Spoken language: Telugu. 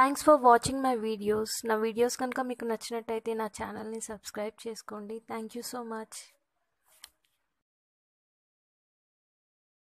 Thanks for watching my videos నా వీడియోస్ కనుక మీకు నచ్చినట్టయితే నా ఛానల్ని సబ్స్క్రైబ్ చేసుకోండి. Thank you so much